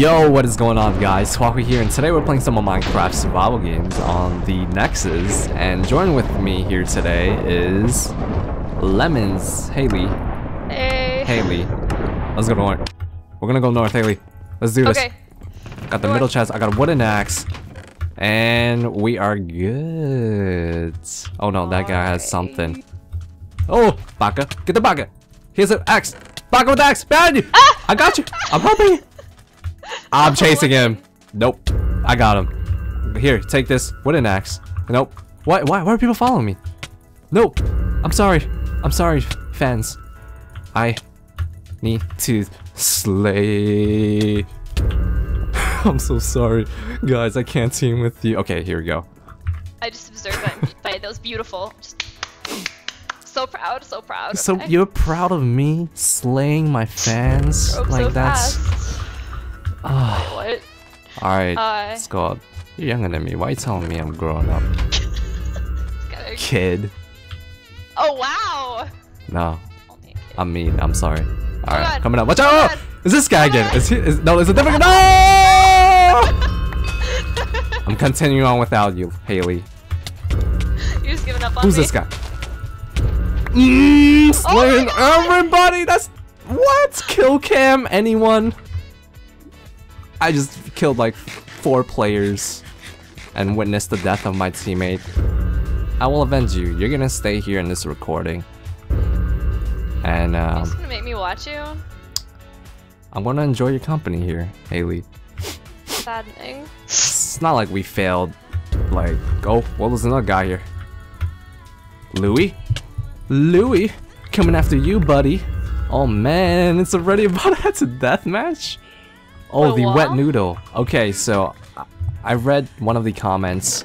Yo, what is going on guys? Swaku here and today we're playing some of Minecraft survival games on the Nexus and joining with me here today is Lemonz, Haley. Hey. Haley. Let's go north. We're gonna go north, Haley. Let's do this. Okay. Got the North. middle chest, I got a wooden axe. And we are good. Oh no, that guy has something. Oh, Baka, get the Baka. Here's an axe. Baka with the axe, behind you. Ah! I got you. I'm helping you. I'm chasing him. Nope, I got him. Here, take this wooden axe. Nope. Why? Why? Why are people following me? Nope. I'm sorry. I'm sorry, fans. I need to slay. I'm so sorry, guys. I can't team with you. Okay, here we go. I just observed that. That was beautiful. Just so proud, so proud. So okay. you're proud of me slaying my fans like so that's. Ah. What? All right, Hi. Scott. You're younger than me. Why are you telling me I'm growing up, kid? Oh wow. No, Only a kid. I'm mean. I'm sorry. All right, God. coming up. Watch Oh, out! God. Is this guy Oh, again? Is he? Is, no, it's a different. No! I'm continuing on without you, Haley. You're just giving up on Who's me. this guy? Mmm, slaying everybody. That's what? Kill cam? Anyone? I just killed like four players and witnessed the death of my teammate. I will avenge you. You're gonna stay here in this recording, and You're um, just gonna make me watch you? I'm gonna enjoy your company here, Haley. Saddening. It's not like we failed. Like, oh, what was another guy here? Louis? Louis? Coming after you, buddy. Oh man, it's already about to head to deathmatch? Oh, the wet noodle. Okay, so I- read one of the comments.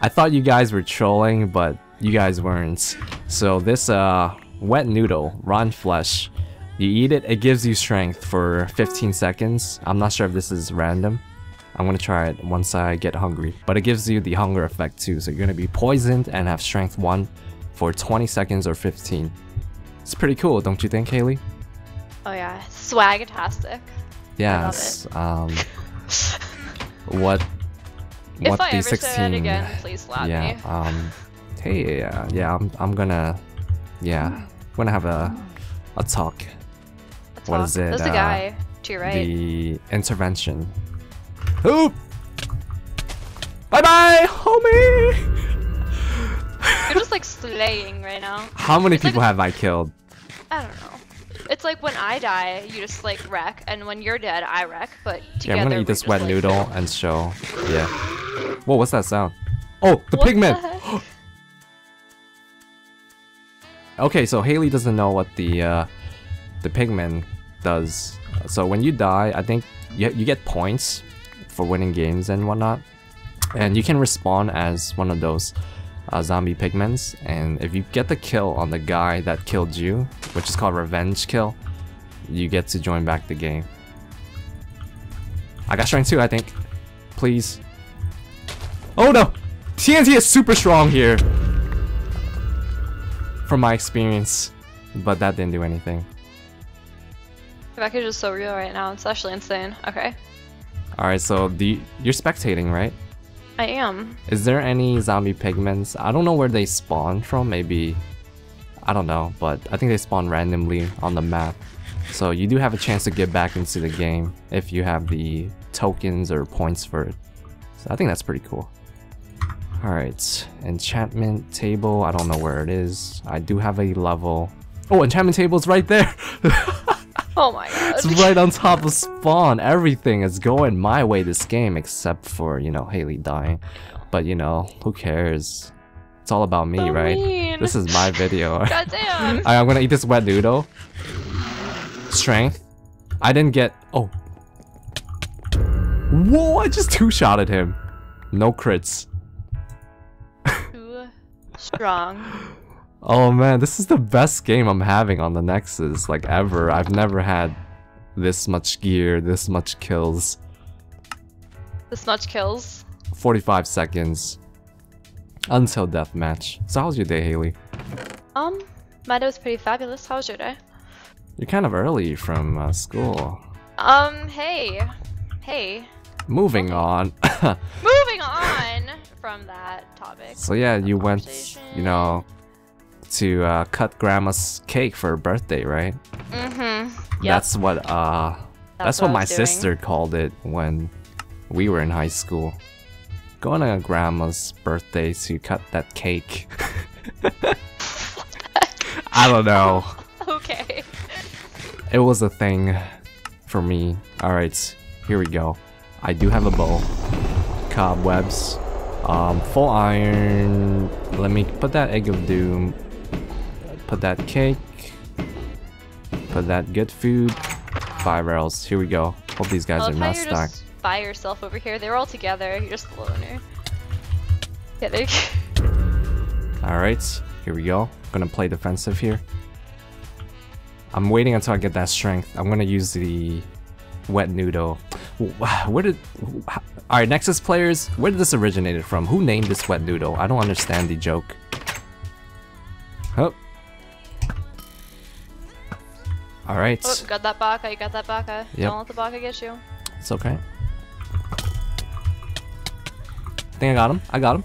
I thought you guys were trolling, but you guys weren't. So this uh wet noodle, rotten flesh, you eat it, it gives you strength for 15 seconds. I'm not sure if this is random. I'm gonna try it once I get hungry. But it gives you the hunger effect too, so you're gonna be poisoned and have strength 1 for 20 seconds or 15. It's pretty cool, don't you think, Haley? Oh yeah. Swagatastic. Yes. Um, what? If what I the ever 16? say that again, please slap yeah. me. Um. Hey. Uh, yeah. I'm. I'm gonna. Yeah. I'm gonna have a a talk. Let's what walk. is it, There's the uh, guy to your right. The intervention. Oop. Bye bye, homie. You're just like slaying right now. How many like people a- have I killed? I don't know. It's like when I die, you just like wreck, and when you're dead, I wreck. But Yeah, I'm gonna eat this wet like- noodle and show. Yeah. Whoa, what's that sound? Oh, the What pigman. the? Okay, so Haley doesn't know what the uh, the pigman does. So when you die, I think you, you get points for winning games and whatnot, and you can respawn as one of those uh, zombie pigmen. And if you get the kill on the guy that killed you, which is called revenge kill, you get to join back the game. I got strength too, I think. Please. Oh no! TNT is super strong here from my experience, but that didn't do anything. Rebecca's just so real right now. It's actually insane. Okay. All right, so the you're spectating, right? I am. Is there any zombie pigmen? I don't know where they spawn from. Maybe I don't know, but I think they spawn randomly on the map. So you do have a chance to get back into the game if you have the tokens or points for it. So I think that's pretty cool. Alright, enchantment table, I don't know where it is. I do have a level. Oh, enchantment table's right there! Oh my god. It's right on top of spawn. Everything is going my way this game except for, you know, Haley dying. But you know, who cares? It's all about me, So right? mean. This is my video. God damn. I, am gonna eat this wet noodle. Strength. I didn't get. Oh. Whoa! I just two shotted him. No crits. Too strong. Oh man, this is the best game I'm having on the Nexus, like ever. I've never had this much gear, this much kills. This much kills. 45 seconds until deathmatch. So how's your day, Haley? Um, my day was pretty fabulous. How was your day? You're kind of early from uh, school. Um, hey. Hey, Moving on. moving on from that topic. so yeah, you went, you know, to uh, cut grandma's cake for her birthday, right? Mm-hmm. Yep. That's what uh that's, That's what, what my doing. sister called it when we were in high school. Going to grandma's birthday to cut that cake. I don't know. okay. It was a thing for me. Alright, here we go. I do have a bow. Cobwebs. Um, full iron. Let me put that egg of doom. Put that cake. Put that good food. Five arrows. Here we go. Hope these guys I are not just by yourself over here. They're all together. You're just the loner. Yeah, they. Alright, here we go. gonna play defensive here. I'm waiting until I get that strength. I'm gonna use the wet noodle. Where did... Alright, Nexus players, where did this originate from? Who named this wet noodle? I don't understand the joke. Alright, Oh, got that baka. You got that baka. Yep. Don't let the baka get you. it's okay. I think I got him. I got him.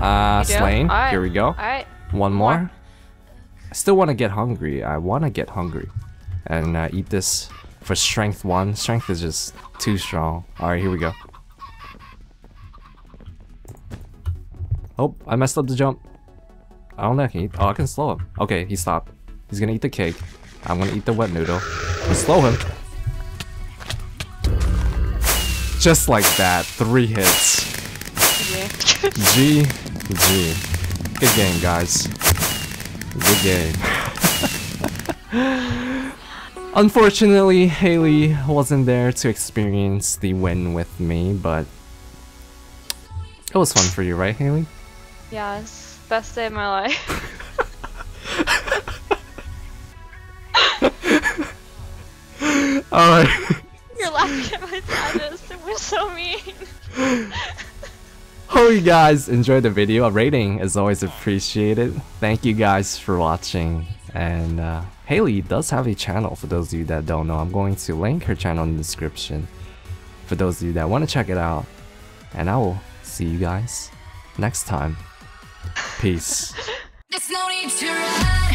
Uh, slain. Alright. Here we go. All right. One more. more. I still want to get hungry. I want to get hungry and uh, eat this for strength one. Strength is just too strong. All right, here we go. Oh, I messed up the jump. I don't know. I can eat. Oh, I can slow him. Okay, he stopped. He's gonna eat the cake. I'm gonna eat the wet noodle. Slow him. Just like that. Three hits. Yeah. G G. Good game, guys. Good game. Unfortunately, Haley wasn't there to experience the win with me, but it was fun for you, right, Haley? yes. Best day of my life. Alright. You're laughing at my sadness. It was so mean. Hope you guys enjoyed the video. A rating is always appreciated. Thank you guys for watching. And uh, Haley does have a channel for those of you that don't know. I'm going to link her channel in the description for those of you that want to check it out. And I will see you guys next time. Peace.